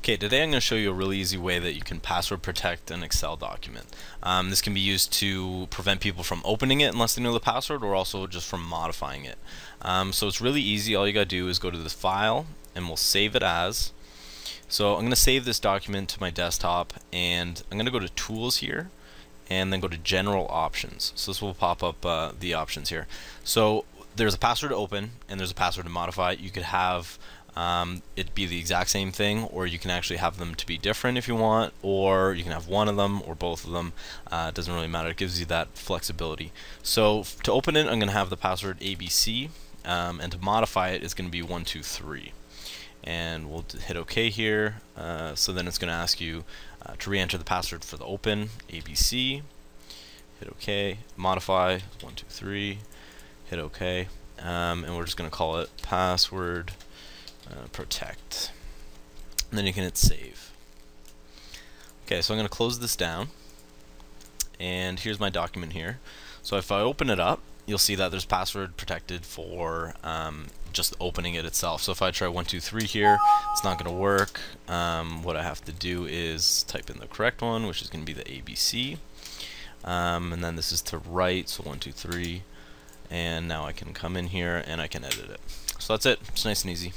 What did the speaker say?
Okay, today I'm going to show you a really easy way that you can password protect an Excel document. Um, this can be used to prevent people from opening it unless they know the password or also just from modifying it. Um, so it's really easy. All you got to do is go to the file and we'll save it as. So I'm going to save this document to my desktop and I'm going to go to tools here and then go to general options. So this will pop up uh, the options here. So there's a password to open and there's a password to modify. You could have um, it be the exact same thing or you can actually have them to be different if you want or you can have one of them or both of them. Uh, it doesn't really matter. It gives you that flexibility. So to open it I'm gonna have the password ABC um, and to modify it is gonna be 123 and we'll hit OK here. Uh, so then it's gonna ask you uh, to re-enter the password for the open ABC hit OK modify. 123 hit OK um, and we're just gonna call it password uh, protect. And then you can hit save. Okay, so I'm going to close this down. And here's my document here. So if I open it up, you'll see that there's password protected for um, just opening it itself. So if I try 123 here, it's not going to work. Um, what I have to do is type in the correct one, which is going to be the ABC. Um, and then this is to write, so 123. And now I can come in here and I can edit it. So that's it. It's nice and easy.